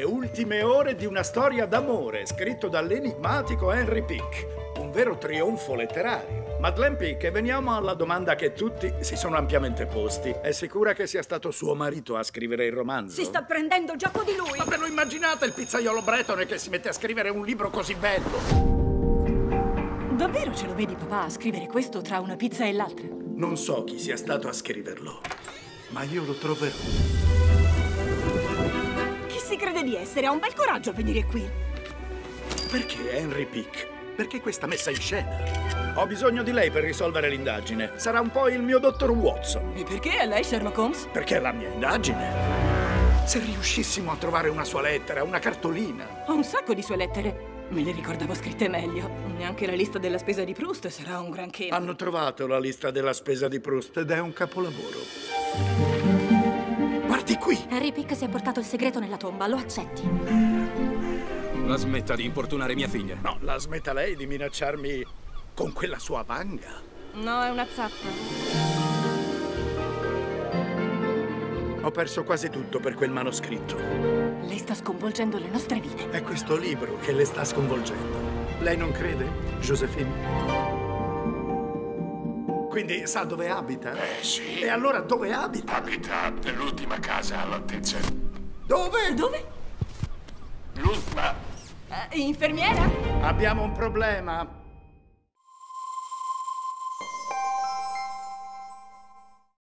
Le ultime ore di una storia d'amore, scritto dall'enigmatico Henry Pick. Un vero trionfo letterario. Madeleine Pick, e veniamo alla domanda che tutti si sono ampiamente posti. È sicura che sia stato suo marito a scrivere il romanzo? Si sta prendendo gioco di lui! Ma ve lo immaginate il pizzaiolo bretone che si mette a scrivere un libro così bello? Davvero ce lo vedi, papà, a scrivere questo tra una pizza e l'altra? Non so chi sia stato a scriverlo, ma io lo troverò. Di essere? Ha un bel coraggio a venire qui. Perché Henry Pick? Perché questa messa in scena? Ho bisogno di lei per risolvere l'indagine. Sarà un po' il mio dottor Watson. E perché è lei Sherlock Holmes? Perché è la mia indagine. Se riuscissimo a trovare una sua lettera, una cartolina. Ho un sacco di sue lettere. Me le ricordavo scritte meglio. Neanche la lista della spesa di Proust sarà un granché. Hanno trovato la lista della spesa di Proust ed è un capolavoro. Guardi qui! Harry Pick si è portato il segreto nella tomba, lo accetti? La smetta di importunare mia figlia. No, la smetta lei di minacciarmi con quella sua vanga. No, è una zappa. Ho perso quasi tutto per quel manoscritto. Lei sta sconvolgendo le nostre vite. È questo libro che le sta sconvolgendo. Lei non crede, Josephine? Quindi sa dove abita? Eh sì. E allora dove abita? Abita nell'ultima casa all'altezza. Dove? Dove? L'ultima? Eh, infermiera? Abbiamo un problema.